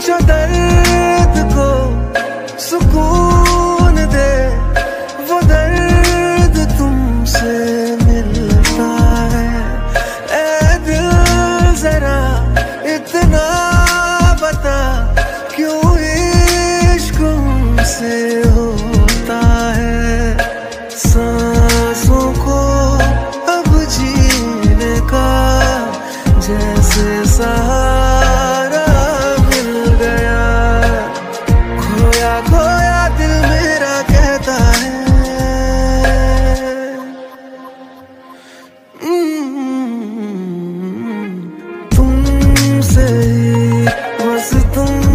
cho tới खोया खोया दिल मेरा कहता है। हम्म, तुमसे बस तुम